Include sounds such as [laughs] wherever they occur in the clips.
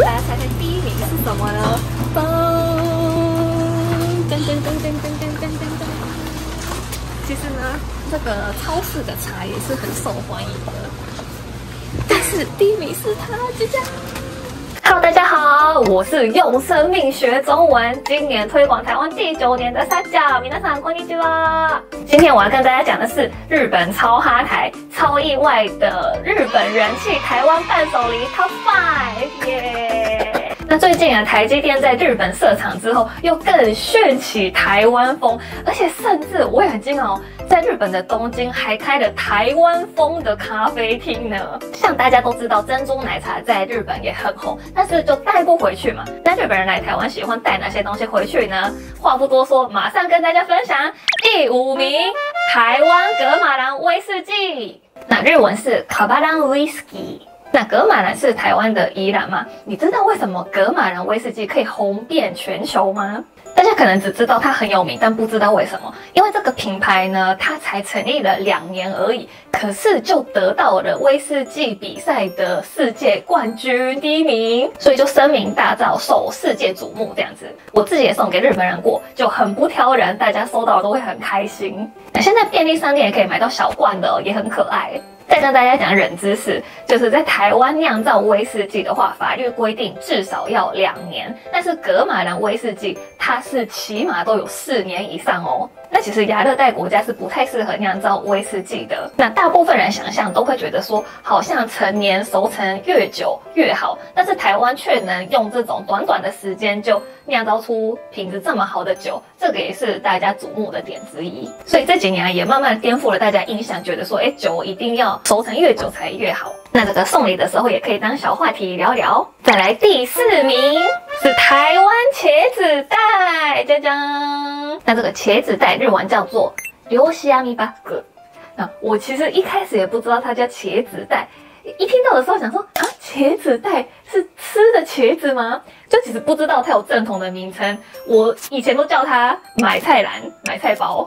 大家猜猜第一名是什么呢？噔噔噔噔噔噔噔噔噔。其实呢，这个超市的茶也是很受欢迎的，但是第一名是它，就这样。Hello，大家好，我是用生命学中文，今年推广台湾第九年的三角，皆さんこんにちは。今天我要跟大家讲的是日本超哈台、超意外的日本人气台湾伴手礼 Top Five，耶！ 最近啊，台积电在日本设厂之后，又更炫起台湾风，而且甚至我也很惊讶哦，在日本的东京还开了台湾风的咖啡厅呢。像大家都知道，珍珠奶茶在日本也很红，但是就带不回去嘛。那日本人来台湾喜欢带哪些东西回去呢？话不多说，马上跟大家分享第五名，台湾格马兰威士忌。那日文是卡巴兰威士忌。那格马兰是台湾的宜兰吗？你知道为什么格马兰威士忌可以红遍全球吗？大家可能只知道它很有名，但不知道为什么。为这个品牌呢，它才成立了两年而已，可是就得到了威士忌比赛的世界冠军第一名，所以就声名大噪，受世界瞩目。这样子，我自己也送给日本人过，就很不挑人，大家收到都会很开心。那现在便利商店也可以买到小罐的，也很可爱。再跟大家讲冷知识，就是在台湾酿造威士忌的话，法律规定至少要两年，但是格马兰威士忌它是起码都有四年以上哦。那其实亚热带国家是不太适合酿造威士忌的。那大部分人想象都会觉得说，好像陈年熟成越久越好，但是台湾却能用这种短短的时间就酿造出品质这么好的酒，这个也是大家瞩目的点之一。所以这几年也慢慢颠覆了大家印象，觉得说，哎，酒一定要熟成越久才越好。那这个送礼的时候也可以当小话题聊聊。再来第四名 [laughs] 是台湾茄子袋，锵锵。那这个茄子袋日文叫做流西阿米巴格。那我其实一开始也不知道它叫茄子袋，一听到的时候想说啊，茄子袋是吃的茄子吗？就其实不知道它有正统的名称，我以前都叫它买菜篮、买菜包。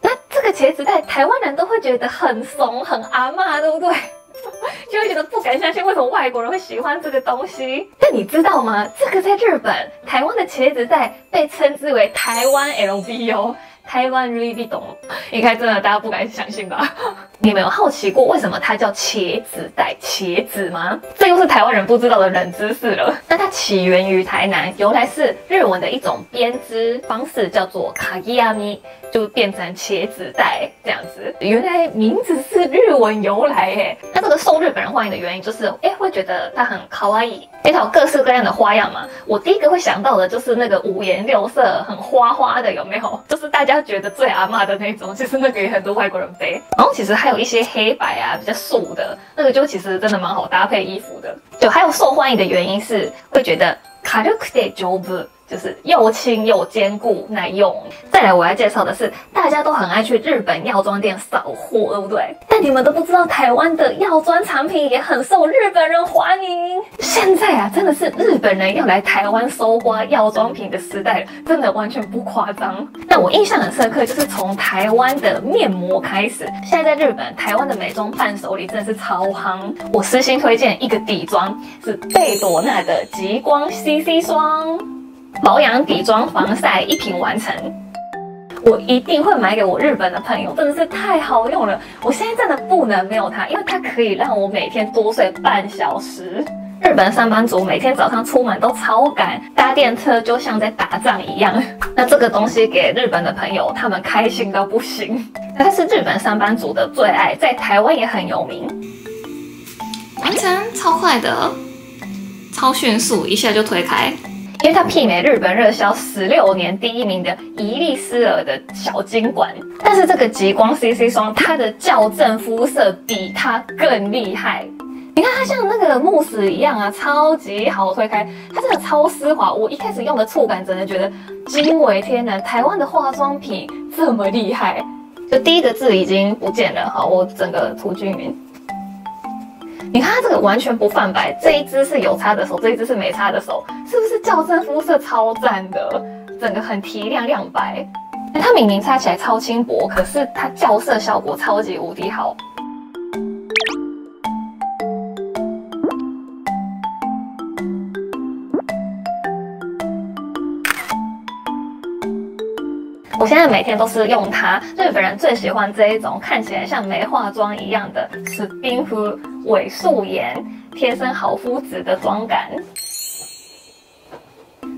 那这个茄子袋，台湾人都会觉得很怂、很阿妈，对不对？[laughs] 就会觉得不敢相信，为什么外国人会喜欢这个东西？但你知道吗？这个在日本、台湾的茄子袋被称之为台湾 LBO，。台湾 really 懂，应该真的大家不敢相信吧？[laughs] 你们有好奇过为什么它叫茄子袋茄子吗？这又是台湾人不知道的冷知识了。那它起源于台南，由来是日文的一种编织方式，叫做卡伊亚米，就变成茄子袋这样子。原来名字是日文由来诶。那这个受日本人欢迎的原因就是，哎，会觉得它很卡哇伊，那套各式各样的花样嘛。我第一个会想到的就是那个五颜六色、很花花的，有没有？就是大家。觉得最阿妈的那种，其实那个也很多外国人背。然后其实还有一些黑白啊，比较素的那个，就其实真的蛮好搭配衣服的。就还有受欢迎的原因是会觉得卡ルクテ丈夫。 就是又轻又坚固耐用。再来，我要介绍的是，大家都很爱去日本药妆店扫货，对不对？但你们都不知道，台湾的药妆产品也很受日本人欢迎。现在啊，真的是日本人要来台湾搜刮药妆品的时代，真的完全不夸张。那我印象很深刻，就是从台湾的面膜开始，现在在日本、台湾的美妆伴手礼真的是超夯。我私心推荐一个底妆，是贝朵娜的极光 CC 霜。保养底妆防晒一瓶完成，我一定会买给我日本的朋友，真的是太好用了。我现在真的不能没有它，因为它可以让我每天多睡半小时。日本上班族每天早上出门都超赶，搭电车就像在打仗一样。[laughs] 那这个东西给日本的朋友，他们开心到不行。它是日本上班族的最爱，在台湾也很有名。完成超快的，超迅速，一下就推开。因为它媲美日本热销十六年第一名的伊丽丝尔的小金管，但是这个极光 CC 霜它的校正肤色比它更厉害。你看它像那个慕斯一样啊，超级好推开，它真的超丝滑。我一开始用的触感真的觉得惊为天人，台湾的化妆品这么厉害。就第一个字已经不见了，好，我整个涂均匀。你看它这个完全不泛白，这一只是有擦的手，这一只是没擦的手，是不是校正肤色超赞的？整个很提亮亮白。它明明擦起来超轻薄，可是它校色效果超级无敌好。我现在每天都是用它。日本人最喜欢这一种看起来像没化妆一样的，是冰敷伪素颜，贴身好肤质的妆感。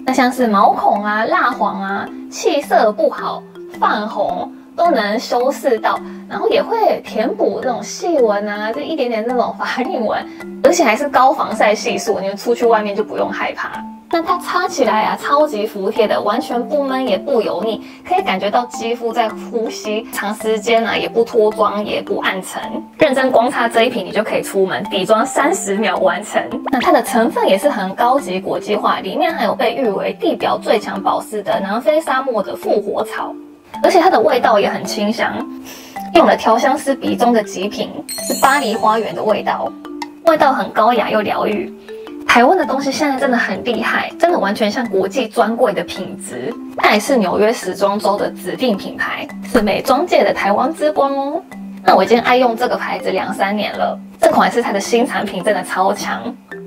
那像是毛孔啊、蜡黄啊、气色不好、泛红。都能修饰到，然后也会填补那种细纹啊，就一点点那种法令纹，而且还是高防晒系数，你们出去外面就不用害怕。那它擦起来啊，超级服帖的，完全不闷也不油腻，可以感觉到肌肤在呼吸，长时间啊也不脱妆也不暗沉。认真光擦这一瓶，你就可以出门，底妆三十秒完成。那它的成分也是很高级国际化，里面还有被誉为地表最强保湿的南非沙漠的复活草。而且它的味道也很清香，用了调香师鼻中的极品，是巴黎花园的味道，味道很高雅又疗愈。台湾的东西现在真的很厉害，真的完全像国际专柜的品质。它也是纽约时装周的指定品牌，是美妆界的台湾之光哦。那我已经爱用这个牌子两三年了，这款是它的新产品，真的超强。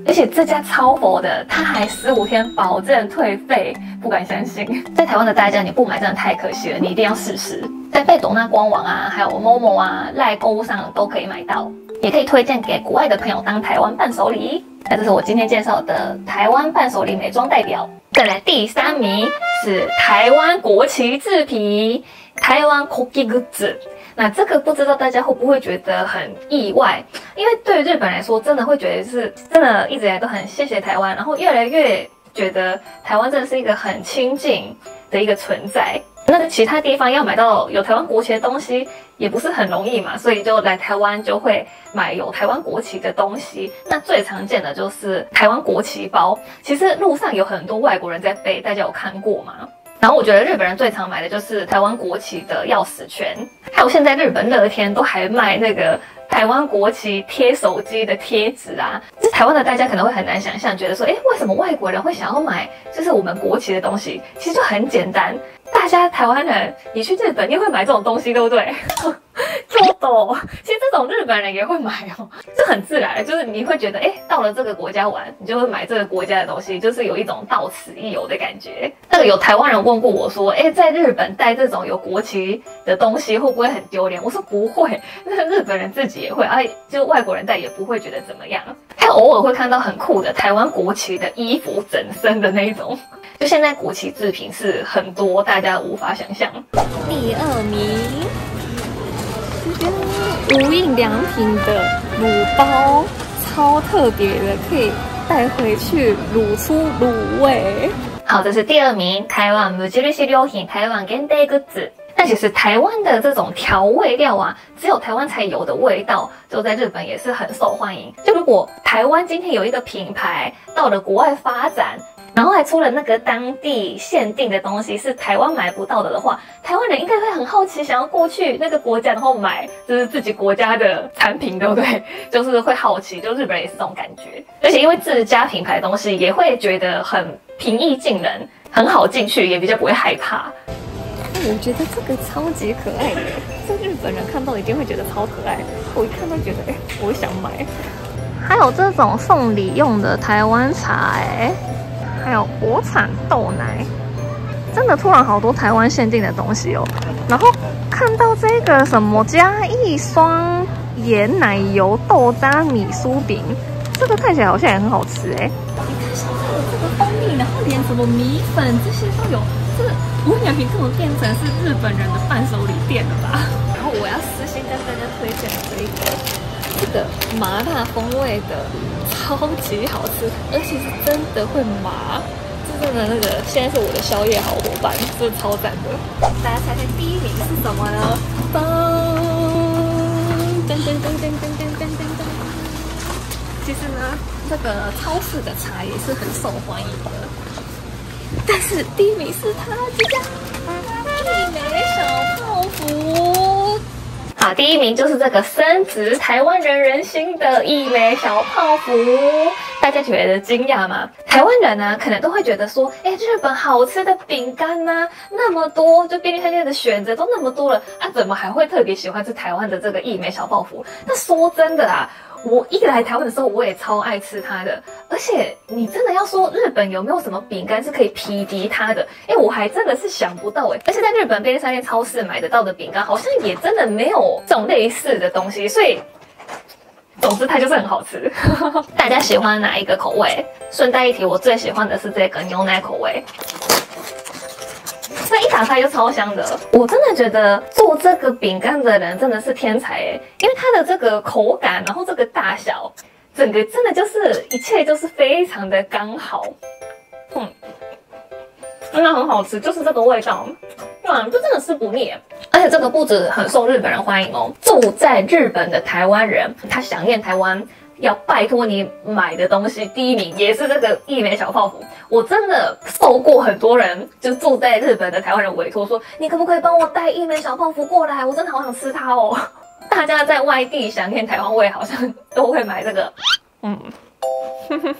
而且这家超佛的，它还十五天保证退费，不敢相信。在台湾的大家，你不买真的太可惜了，你一定要试试。在贝朵娜官网啊，还有 Momo 啊、赖购物上都可以买到，也可以推荐给国外的朋友当台湾伴手礼。那这是我今天介绍的台湾伴手礼美妆代表。再来第三名是台湾国旗制品，台湾 Cookie Goods。那这个不知道大家会不会觉得很意外？因为对于日本来说，真的会觉得是真的一直以来都很谢谢台湾，然后越来越觉得台湾真的是一个很亲近的一个存在。那其他地方要买到有台湾国旗的东西也不是很容易嘛，所以就来台湾就会买有台湾国旗的东西。那最常见的就是台湾国旗包，其实路上有很多外国人在背，大家有看过吗？然后我觉得日本人最常买的就是台湾国旗的钥匙圈，还有现在日本乐天都还卖那个台湾国旗贴手机的贴纸啊。这台湾的大家可能会很难想象，觉得说，哎，为什么外国人会想要买就是我们国旗的东西？其实就很简单。大家台湾人，你去日本也会买这种东西，对不对？做的，其实这种日本人也会买哦，这很自然，就是你会觉得，哎，到了这个国家玩，你就会买这个国家的东西，就是有一种到此一游的感觉。那个有台湾人问过我说，哎，在日本带这种有国旗的东西会不会很丢脸？我说不会，[laughs] 那日本人自己也会，而就外国人带也不会觉得怎么样。他偶尔会看到很酷的台湾国旗的衣服，整身的那一种。就现在国旗制品是很多，大家无法想象。第二名，无印良品的卤包，超特别的，可以带回去卤出卤味。好，这是第二名，台湾無印良品台湾限定グッズ。那其实台湾的这种调味料啊，只有台湾才有的味道，就在日本也是很受欢迎。就如果台湾今天有一个品牌到了国外发展。 然后还出了那个当地限定的东西，是台湾买不到的的话，台湾人应该会很好奇，想要过去那个国家然后买，就是自己国家的产品，对不对？就是会好奇，就日本人也是这种感觉。而且因为自家品牌的东西，也会觉得很平易近人，很好进去，也比较不会害怕。我觉得这个超级可爱的，这日本人看到一定会觉得超可爱。我一看到觉得，哎，我想买。还有这种送礼用的台湾茶，哎。还有国产豆奶，真的突然好多台湾限定的东西哦。然后看到这个什么嘉义双盐奶油豆渣米酥饼，这个看起来好像也很好吃哎。你看现在有这个蜂蜜，然后连什么米粉这些都有，这无良品怎么变成是日本人的伴手礼店了吧？然后我要私心跟大家推荐这一个。这个麻辣风味的超级好吃，而且是真的会麻，真正的那个现在是我的宵夜好伙伴，真的超赞的。大家猜猜第一名是什么呢？噔噔噔噔噔噔噔噔噔。其实呢，这个超市的茶也是很受欢迎的，但是第一名是他家一枚小泡芙。啊，第一名就是这个升值台湾人人心的一枚小泡芙，大家觉得惊讶吗？台湾人呢，可能都会觉得说，哎，日本好吃的饼干呢那么多，就便利商店的选择都那么多了，啊，怎么还会特别喜欢吃台湾的这个一枚小泡芙？那说真的啊。我一来台湾的时候，我也超爱吃它的。而且你真的要说日本有没有什么饼干是可以匹敌它的？哎，我还真的是想不到哎。而且在日本便利商店、超市买得到的饼干，好像也真的没有这种类似的东西。所以，总之它就是很好吃。[laughs] 大家喜欢哪一个口味？顺带一提，我最喜欢的是这个牛奶口味。这一打开就超香的，我真的觉得做这个饼干的人真的是天才哎，因为它的这个口感，然后这个大小，整个真的就是一切就是非常的刚好，嗯，真的很好吃，就是这个味道，嗯，就真的吃不腻，而且这个不止很受日本人欢迎哦，住在日本的台湾人，他想念台湾。要拜托你买的东西，第一名也是这个一枚小泡芙。我真的受过很多人，就住在日本的台湾人委托，说你可不可以帮我带一枚小泡芙过来？我真的好想吃它哦。[laughs] 大家在外地想念台湾味，好像都会买这个。嗯。[laughs]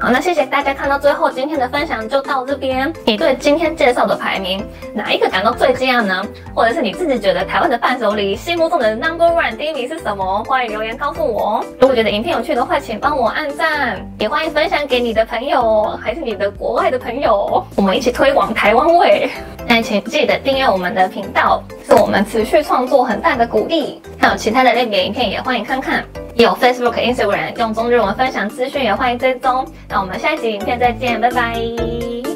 好，那谢谢大家看到最后，今天的分享就到这边。你对今天介绍的排名哪一个感到最惊讶呢？或者是你自己觉得台湾的伴手礼心目中的 number one 第一名是什么？欢迎留言告诉我。如果觉得影片有趣的话，请帮我按赞，也欢迎分享给你的朋友，还是你的国外的朋友，我们一起推广台湾味。那请记得订阅我们的频道，是我们持续创作很大的鼓励。还有其他的类别影片也欢迎看看。有 Facebook、Instagram 用中日文分享资讯，也欢迎追踪。那我们下一集影片再见，拜拜。